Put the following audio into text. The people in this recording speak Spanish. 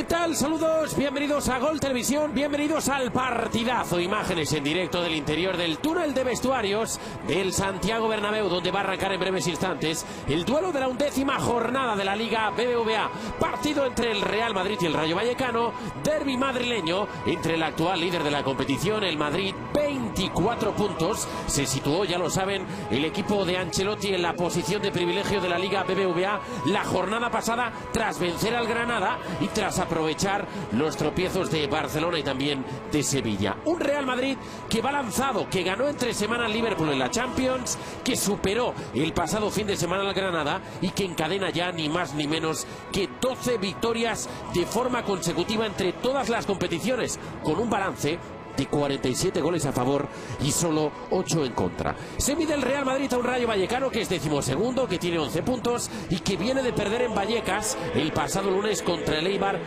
¿Qué tal? Saludos, bienvenidos a Gol Televisión, bienvenidos al partidazo. Imágenes en directo del interior del túnel de vestuarios del Santiago Bernabéu, donde va a arrancar en breves instantes el duelo de la undécima jornada de la Liga BBVA. Partido entre el Real Madrid y el Rayo Vallecano, derby madrileño entre el actual líder de la competición, el Madrid, 24 puntos. Se situó, ya lo saben, el equipo de Ancelotti en la posición de privilegio de la Liga BBVA la jornada pasada tras vencer al Granada y tras aprovechar los tropiezos de Barcelona y también de Sevilla. Un Real Madrid que va lanzado, que ganó entre semana Liverpool en la Champions, que superó el pasado fin de semana al Granada y que encadena ya ni más ni menos que 12 victorias de forma consecutiva entre todas las competiciones, con un balance de 47 goles a favor y solo 8 en contra. Se mide el Real Madrid a un Rayo Vallecano que es decimosegundo, que tiene 11 puntos y que viene de perder en Vallecas el pasado lunes contra el Eibar.